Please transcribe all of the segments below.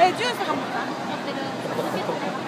えジュースとか持った？持ってる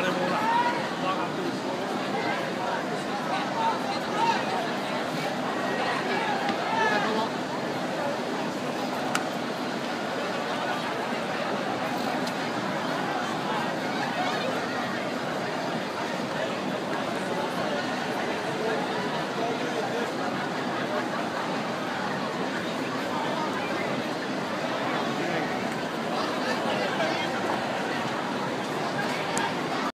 れもな。